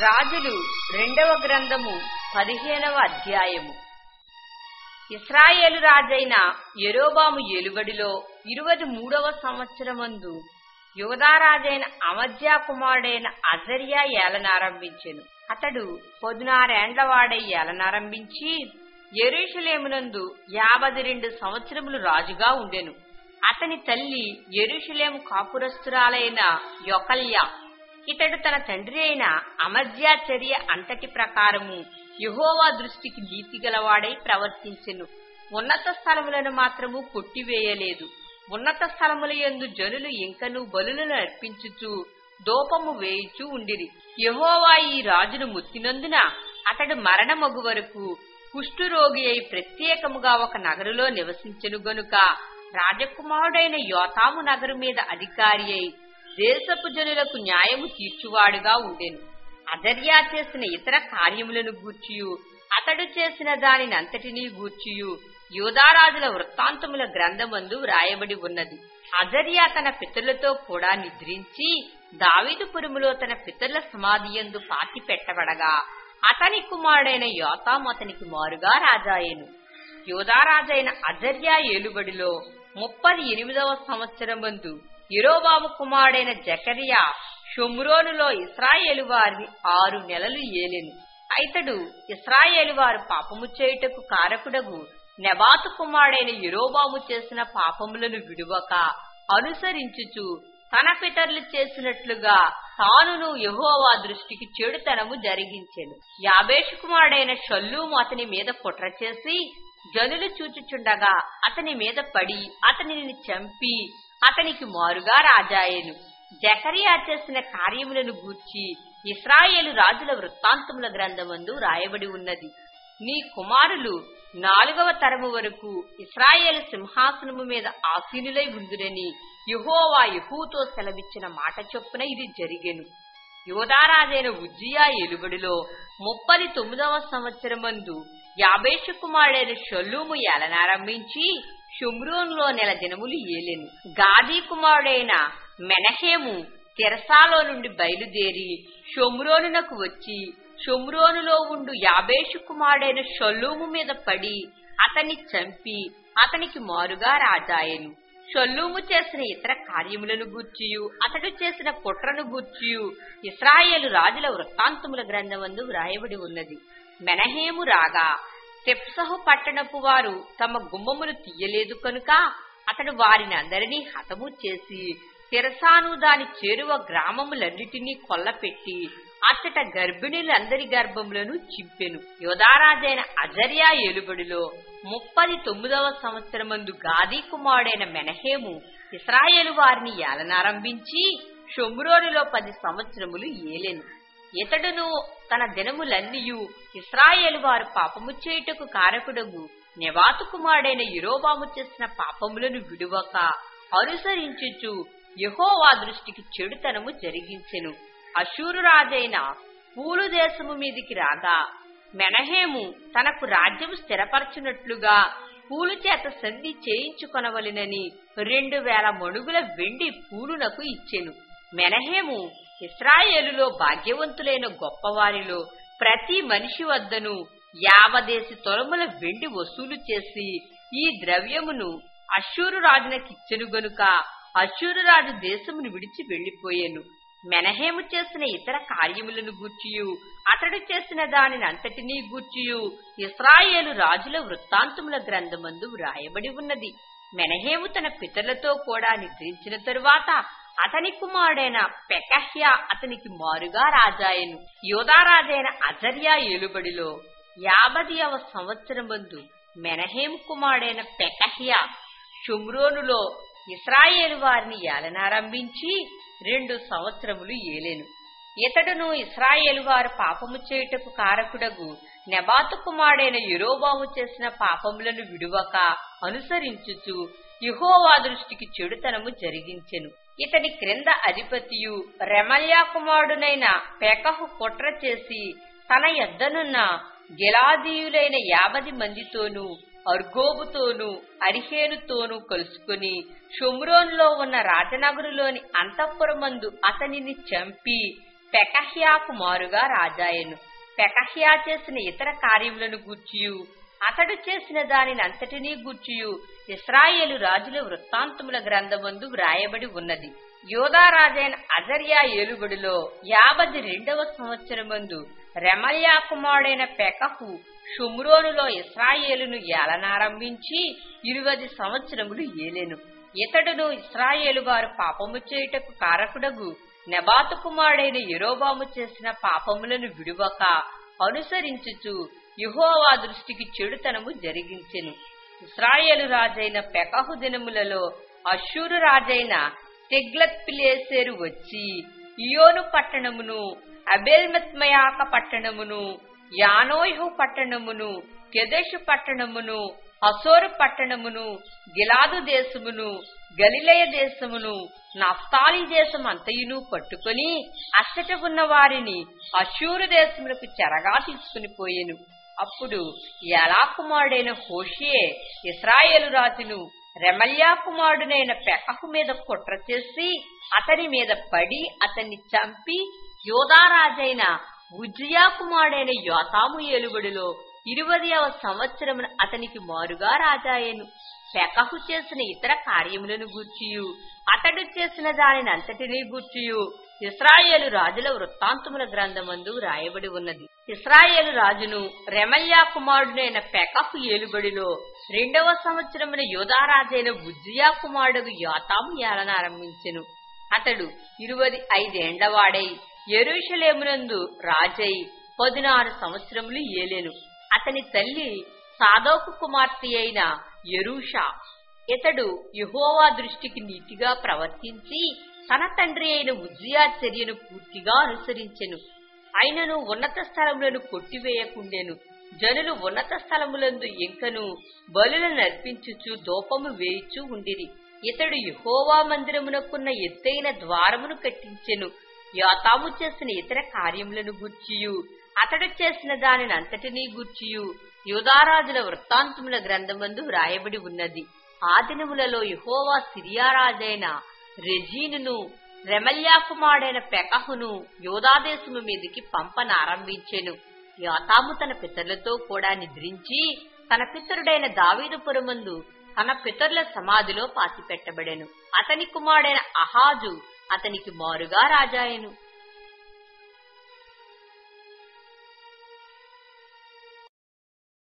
రాజులు రెండవ గ్రంథము పదిహేనవ అధ్యాయము. ఇస్రాయేలు రాజైన యెరోబాము ఏలుబడిలో ఇరవై మూడవ సంవత్సరమందు యువదారాజైన అమధ్యా కుమారుడైన అజర్యా ఏలనారంభించెను అతడు పొదునారేండ్లవాడై ఏలనారంభించి ఎరుషులేమునందు యాభై రెండు సంవత్సరములు రాజుగా ఉండెను. అతని తల్లి ఎరుషులేము కాపురస్తురాలైన యొకల్యా ఇతడు తన తండ్రి అయిన అమధ్యా చర్య అంతటి ప్రకారము యహోవా దృష్టికి నీతి గలవాడై ప్రవర్తించెను. ఉన్నత స్థలములను మాత్రము కొట్టివేయలేదు. ఉన్నత స్థలముల యందు జనులు ఇంకను బలులను అర్పించుచు దోపము వేయిచూ ఉండిరి. యహోవా ఈ రాజును ముత్తినందున అతడు మరణమగు వరకు కుష్ఠురోగి అయి ప్రత్యేకముగా ఒక నగరులో నివసించెను గనుక రాజకుమారుడైన యోతాము నగరు మీద అధికారి అయి దేశపు జనులకు న్యాయము తీర్చువాడుగా ఉండెను. అదర్యా చేసిన ఇతర కార్యములను గూర్చియు అతడు చేసిన దానిని అంతటినీ గూర్చియు యోధారాజుల వృత్తాంతముల గ్రంథమందు వ్రాయబడి ఉన్నది. అజర్యా తన పితరులతో కూడా నిద్రించి దావిదుపురములో తన పితరుల సమాధియందు పాతి పెట్టబడగా అతని కుమారుడైన యోతాం అతనికి మారుగా రాజాయెను యోధారాజైన అజర్యా ఏలుబడిలో ముప్పది ఎనిమిదవ సంవత్సరమందు ఇరోబాము కుమారుడైన జకరియా షొమ్రోనులో ఇస్రాయేలు వారిని ఆరు నెలలు ఏలెను. అయితడు ఇస్రాయేలు వారు పాపము చేయుటకు కారకుడగు నెబాతు కుమారుడైన ఇరోబాము చేసిన పాపములను విడువక అనుసరించుచు తన పితరులు చేసినట్లుగా తానును యహోవా దృష్టికి చెడుతనము జరిగించెను. యాబేషు కుమారుడైన షల్లూము అతని మీద కుట్ర చేసి జనులు చూచుచుండగా అతని మీద పడి అతనిని చంపి అతనికి మారుగా రాజాయను. జకరియా చేసిన కార్యములను గూర్చి ఇస్రాయేలు రాజుల వృత్తాంతముల గ్రంథమందు రాయబడి ఉన్నది. నీ కుమారులు నాలుగవ తరము వరకు ఇస్రాయేల్ సింహాసనము మీద ఆసీనులై ఉందురని యుహోవా యహూతో సెలవిచ్చిన మాట చొప్పున ఇది జరిగెను. యోధారాజైన ఉజ్జియా ఎలుబడిలో ముప్పది తొమ్మిదవ సంవత్సరమందు యాభేషు కుమారుడైన షల్లూము ఏలనారంభించి షుమ్రోన్లో నెల దినములు ఏలెను. గాదీ కుమారుడైన మెనహేము తెరసాలో నుండి బయలుదేరి షొమ్రోనునకు వచ్చి షొమ్రోనులో ఉండు యాబేషు కుమారుడైన షొల్లూము మీద పడి అతన్ని చంపి అతనికి మారుగా రాజాయెను. షొల్లూము చేసిన ఇతర కార్యములను గూర్చియు అతడు చేసిన కుట్రను గూర్చియు ఇస్రాయేలు రాజుల వృత్తాంతముల గ్రంథమందు వ్రాయబడి ఉన్నది. మెనహేము రాగా తెప్సహు పట్టణపు వారు తమ గుమ్మమును తీయలేదు కనుక అతడు వారిని అందరినీ హతము చేసి తిరసాను దాని చేరువ గ్రామములన్నిటినీ కొల్లపెట్టి అచ్చట గర్భిణులందరి గర్భములను చింపెను. యోధారాజైన అజర్యా ఏలుబడిలో ముప్పది తొమ్మిదవ సంవత్సరమందు గాదీ కుమారుడైన మెనహేము ఇస్రాయేలు వారిని ఏలనారంభించి షొమ్రోనులో పది సంవత్సరములు ఏలెను. ఇతడును తన దినములన్నీయు ఇస్రాయేలు వారు పాపము చేయుటకు కారకుడగు. నెవాతు కుమారుడైన యురోబాము చేసిన పాపములను విడువక అనుసరించుచు యహోవా దృష్టికి చెడుతనము జరిగించెను. అశూరు రాజైన పూలు దేశము మీదికి రాగా మెనహేము తనకు రాజ్యము స్థిరపరచునట్లుగా పూలు చేత సంధి చేయించుకొనవలెనని రెండు వేల మణుగుల వెండి పూలునకు ఇచ్చెను. మెనహేము ఇస్రాయేలులో భాగ్యవంతులైన గొప్పవారిలో ప్రతి మనిషి వద్దను యావదేశి తొలముల వెండి వసూలు చేసి ఈ ద్రవ్యమును అశ్షూరు రాజునకిచ్చెను గనుక అశూరు రాజు దేశమును విడిచి వెళ్ళిపోయాను మెనహేము చేసిన ఇతర కార్యములను గూర్చియు అతడు చేసిన దానిని అంతటినీ గూర్చియు ఇస్రాయేలు రాజుల వృత్తాంతముల గ్రంథమందు వ్రాయబడి ఉన్నది. మెనహేము తన పితరులతో కూడా నిద్రించిన తరువాత అతని కుమారుడైన పెకహ్యా అతనికి మారుగా రాజాయను. యోధారాజైన అజర్యా ఏలుబడిలో యాభదియవ సంవత్సరమందు మెనహేమ్ కుమారుడైన పెకహ్యా షుమ్రోనులో ఇస్రాయేలు వారిని ఏలనారంభించి రెండు సంవత్సరములు ఏలెను. ఇతడును ఇస్రాయేలు వారు పాపము చేయుటకు కారకుడగు నెబాతు కుమారుడైన యురోబాము చేసిన పాపములను విడువక అనుసరించుచు యుహోవా దృష్టికి చెడుతనము జరిగించెను. ఇతని క్రింద అధిపతియు రెమల్యా కుమారుడునైన పెకహు కుట్ర చేసి తన యొద్దనున్న గిలాదీయులైన యాభది మందితోనూ అర్గోబుతోనూ అరిహేనుతోనూ కలుసుకుని షుమ్రోన్లో ఉన్న రాజనగరులోని అంతఃపురమందు అతనిని చంపి పెకహ్యా కుమారుగా రాజాయను. పెకహ్యా చేసిన ఇతర కార్యములను గూర్చియు అతడు చేసిన దానిని అంతటినీ గుర్చియు ఇస్రాయేలు రాజుల వృత్తాంతముల గ్రంథమందు వ్రాయబడి ఉన్నది. యోధారాజైన అజర్యా ఏలుబడిలో యాభై రెండవ సంవత్సరమందు రెమల్యా కుమారుడైన పెకహు షుమ్రోనులో ఇస్రాయేలును ఏలనారంభించి ఇరువది సంవత్సరములు ఏలెను. ఇతడును ఇస్రాయేలు వారు పాపము చేయుటకు కారకుడగు నెబాతు కుమారుడైన ఎరోబాము చేసిన పాపములను విడువక అనుసరించుచు యుహోవా దృష్టికి చెడుతనము జరిగించెను. ఇస్రాయేలు రాజైన పెకహు దినములలో అశూరు రాజైన తెగ్లత్ పిలేసేరు వచ్చి ఇయోను పట్టణమును అబేల్మత్మయాక పట్టణమును యానోయహు పట్టణమును కెదెషు పట్టణమును అసోరు పట్టణమును గిలాదు దేశమును గలిలయ దేశమును నఫ్తాలి దేశం అంతయును పట్టుకొని అచ్చట ఉన్న వారిని అశూరు దేశములకు చెరగా తీసుకుని పోయెను. అప్పుడు ఎలా కుమారుడైన హోషియే ఇస్రాయేలు రాజును రెమల్యా కుమారుడునైన పెకహు మీద కుట్ర చేసి అతని మీద పడి అతన్ని చంపి యోధారాజైన ఉజ్జియా కుమారుడైన యోతాము ఏలుబడిలో ఇరువదవ సంవత్సరమున అతనికి మారుగా రాజాయను. పెకహు చేసిన ఇతర కార్యములను గూర్చియు అతడు చేసిన దానిని అంతటినీ గూర్చియు. ఇస్రాయేలు రాజుల వృత్తాంతముల గ్రంథమందు రాయబడి ఉన్నది. ఇస్రాయేలు రాజును రెమల్యా కుమారుడైన పెకపు ఏలుబడిలో రెండవ సంవత్సరమున యోధారాజైన బుజ్జియా కుమారుడు యోతాము ఏలనారంభించెను అతడు ఇరువది ఐదేండ్లవాడై ఎరుషలేమునందు రాజై పదినారు సంవత్సరములు ఏలేను. అతని తల్లి సాదోకు కుమార్తె అయిన ఎరూషా ఇతడు యహోవా దృష్టికి నీతిగా ప్రవర్తించి తన తండ్రి అయిన ఉజ్జియా చర్యను పూర్తిగా అనుసరించెను. అయినను ఉన్నత స్థలములను కొట్టివేయకుండెను. జనులు ఉన్నత స్థలములందు ఇంకను బలులను అర్పించుచు దూపము వేయిచు ఉండిరి. ఇతడు యహోవా మందిరమునకున్న ఎత్తైన ద్వారమును కట్టించెను. యోతాము చేసిన ఇతర కార్యములను గూర్చియు. అతడు చేసిన దానిని అంతటినీ గూర్చియు. యూదారాజుల వృత్తాంతముల గ్రంథమందు వ్రాయబడి ఉన్నది. ఆ దినములలో యహోవా సిరియారాజైన రెజీనును రెమల్యా కుమారుడైన పెకహును యోధాదేశము మీదికి పంపనారంభించెను. యోతాము తన పితరులతో కూడా నిద్రించి తన పితరుడైన దావీదుపురమందు తన పితరుల సమాధిలో పాతిపెట్టబడెను. అతని కుమారుడైన అహాజు అతనికి మారుగా రాజాయను.